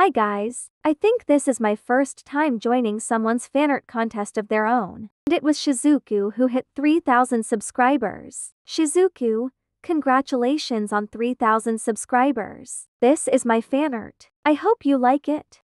Hi guys, I think this is my first time joining someone's fanart contest of their own. And it was Shizuku who hit 3000 subscribers. Shizuku, congratulations on 3000 subscribers. This is my fanart. I hope you like it.